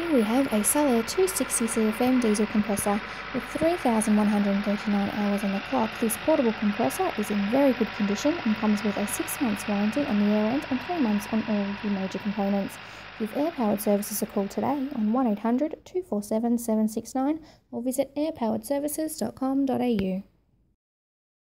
Here we have a Sullair 260 CFM diesel compressor with 3,139 hours on the clock. This portable compressor is in very good condition and comes with a 6 months warranty on the air end and 3 months on all the major components. Give Air Powered Services a call today on 1800 247 769 or visit airpoweredservices.com.au.